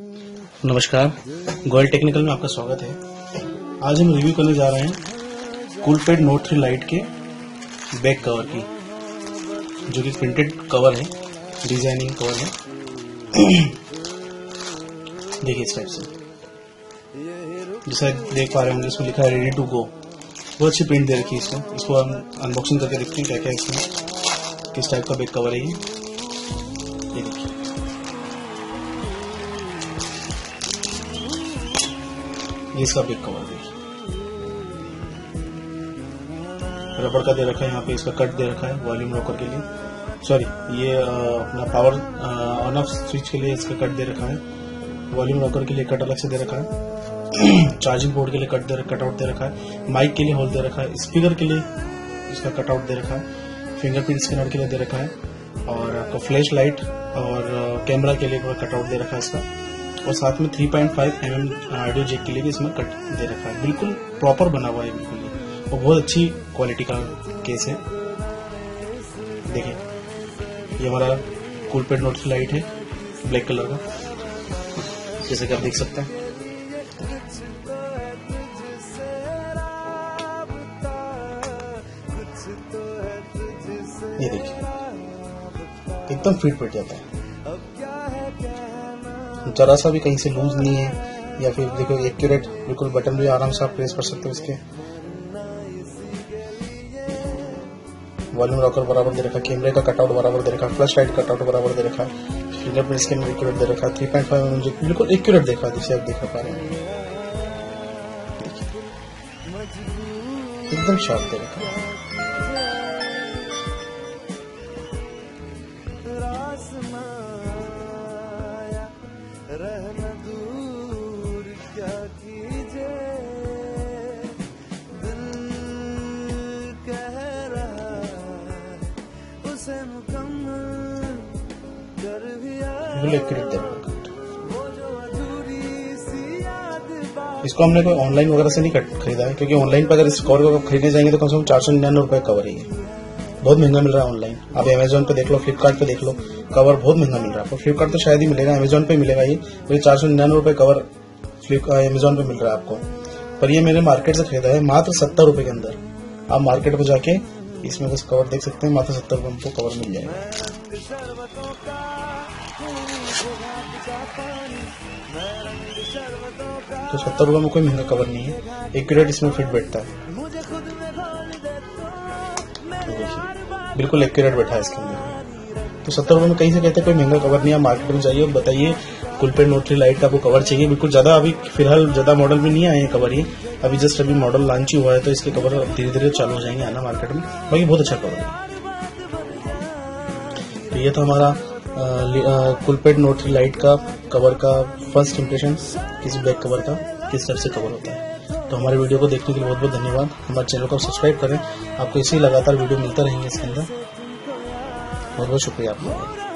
नमस्कार गोयल टेक्निकल में आपका स्वागत है। आज हम रिव्यू करने जा रहे हैं कूलपेड नोट थ्री लाइट के बैक कवर की, जो कि प्रिंटेड कवर है डिज़ाइनिंग कवर है। देखिए इस टाइप से। जैसा देख पा रहे होंगे, इसमें लिखा है रेडी टू गो बहुत अच्छी प्रिंट दे रखी है इसको इसको हम अनबॉक्सिंग करके देखते हैं क्या क्या इसमें, किस टाइप का बैक कवर है ये देखिए। इसका बैक कवर देखिए रबड़ का दे रखा है, यहाँ पे इसका कट दे रखा है वॉल्यूम लॉकर के लिए। सॉरी ये अपना पावर ऑन ऑफ़ स्विच के लिए इसका कट दे रखा है। वॉल्यूम लॉकर के लिए कट अलग से दे रखा है। चार्जिंग बोर्ड के लिए कट दे कट आउट दे रखा है। माइक के लिए होल दे रखा है। स्पीकर के लिए इसका कटआउट दे रखा है। फिंगरप्रिंट स्कैनर के लिए दे रखा है। और आपका फ्लैश लाइट और कैमरा के लिए कटआउट दे रखा है इसका। और साथ में 3.5 पॉइंट mm ऑडियो जेक के लिए भी इसमें कट दे रखा है। बिल्कुल प्रॉपर बना हुआ है बिल्कुल। और बहुत अच्छी क्वालिटी का केस है। देखिए, ये हमारा कूलपेड नोट लाइट है ब्लैक कलर का। जैसे कि आप देख सकते हैं। ये देखिए, एकदम फिट बैठ जाता है। जरा सा भी कहीं से लूज नहीं है, या फिर देखो एक्यूरेट बिल्कुल बटन भी आराम से आप प्रेस कर सकते हो इसके वॉल्यूम रॉकर बराबर दे रखा कैमरे का कटआउट बराबर दे रखा फ्लैश लाइट कटआउट बराबर दे रखा फिंगरप्रिंट स्कैनर एक्यूरेट दे रखा थ्री पॉइंट फाइव एम बिल्कुल एक्यूरेट देखा, जिसे आप देख पा रहे हैं। एकदम शार्प दे रखा। इसको हमने कोई ऑनलाइन वगैरह से नहीं खरीदा है क्योंकि ऑनलाइन पर अगर इस कवर को खरीदने जाएँगे तो कम से कम चार सौ निन्यानवे रुपए कवर ही है। बहुत महँगा मिल रहा है ऑनलाइन आप अमेजोन पे देख लो फ्लिपकार्ट पे देख लो कवर बहुत महँगा मिल रहा है। आपको फ्लिपकार्ट तो शायद ही मिलेगा अमेजोन पे मिलेगा ये। तो चार सौ निन्यानवे रुपए कवर अमेजोन पे मिल रहा है आपको। पर ये मैंने मार्केट से खरीदा है मात्र सत्तर रुपए के अंदर। आप मार्केट में जाके इसमें कुछ कवर देख सकते हैं मात्र सत्तर रुपए आपको कवर मिल जाएगा। रंग शरबतों का तो सत्तर रुपए में कोई महँगा कवर नहीं है। एक एक्यूरेट इसमें फिट बैठता है। तो बिल्कुल एक्यूरेट बैठा है इसके अंदर। तो सत्तर रुपए में कहीं से कहते हैं कोई महँगा कवर नहीं है मार्केट में जाइए बताइए कुलपेड नोट थ्री लाइट का आपको कवर चाहिए। बिल्कुल ज़्यादा अभी फ़िलहाल ज़्यादा मॉडल में नहीं आए हैं कवर ये। अभी जस्ट अभी मॉडल लॉन्च ही हुआ है तो इसके कवर धीरे धीरे चालू हो जाएँगे आना मार्केट में। बाकी बहुत अच्छा कवर है। ये था हमारा कुलपेड नोट लाइट का कवर का फ़र्स्ट इम्प्रेशन किस ब्लैक कवर का, किस तरह से कवर होता है। तो हमारे वीडियो को देखने के लिए बहुत बहुत धन्यवाद। हमारे चैनल को सब्सक्राइब करें। आपको इसी लगातार वीडियो मिलता रहेंगे इसके अंदर। बहुत बहुत शुक्रिया आपका।